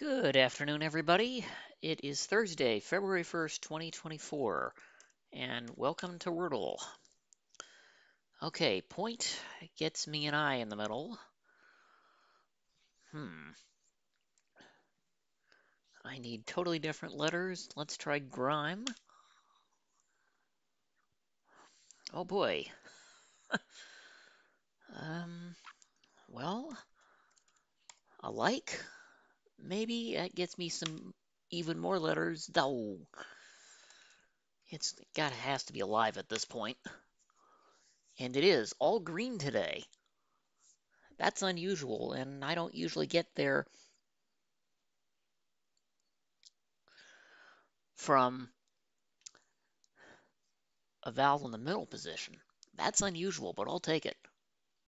Good afternoon, everybody. It is Thursday, February 1st, 2024, and welcome to Wordle. Okay, point gets me an I in the middle. Hmm. I need totally different letters. Let's try grime. Oh boy. um, well, a like. Maybe that gets me some even more letters. Though it's got has to be alive at this point. And it is all green today. That's unusual, and I don't usually get there from a vowel in the middle position. That's unusual, but I'll take it.